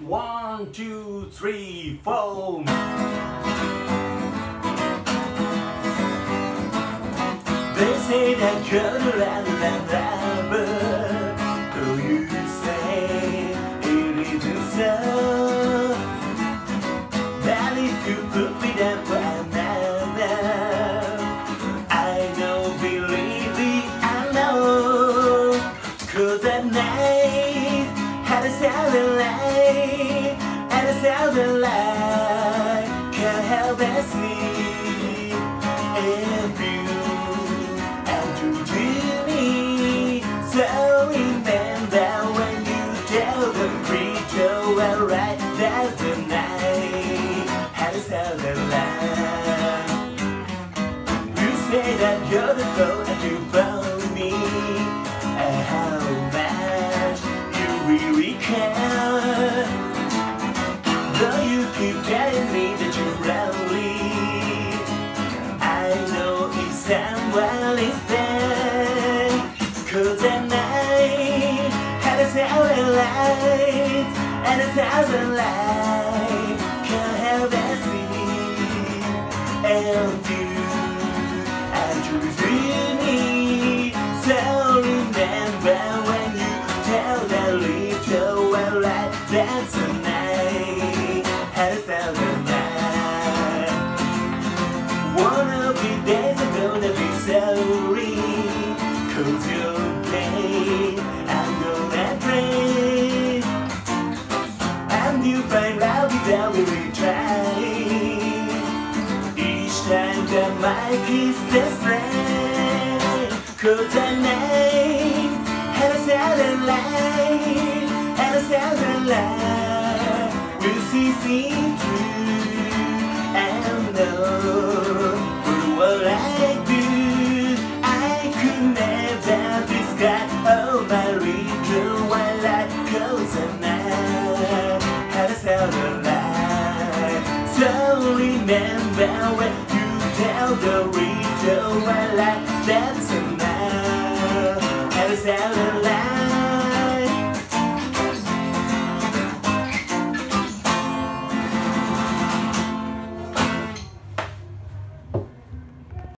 One, two, three, four. They say that you're the land and lover. Though you say it isn't so. That if you put me down for had light, and a silent light can't help but sleep. If you and you me, so remember when you tell the preacher, well, right, that's the night, had a silent light. You say that you're the girl care. Though you keep telling me that you're lonely I know if someone is there? Cause at night had a thousand lights And a thousand lights? Can't help but see? And each time that my kiss the flame Cause a silent light And a silent light will see me through And know for what I do I could never describe Oh my little white light Cause at night had a silent light So remember when you tell the reader well like that's enough And it's out of line